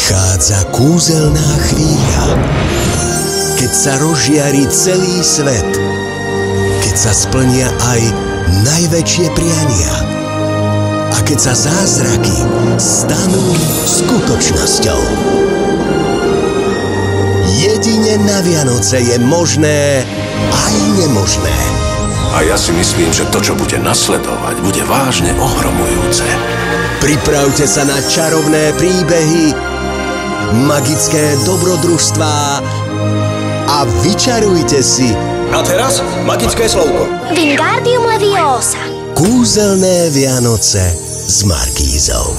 Prichádza kúzelná chvíľa, keď sa rozžiari celý svet, keď sa splnia aj najväčšie priania a keď sa zázraky stanú skutočnosťou. Jedine na Vianoce je možné aj nemožné. A ja si myslím, že to, čo bude nasledovať, bude vážne ohromujúce. Pripravte sa na čarovné príbehy, magické dobrodružstvá a vyčarujte si A teraz magické slovko. Wingardium Leviosa. kúzelné Vianoce s Markízou.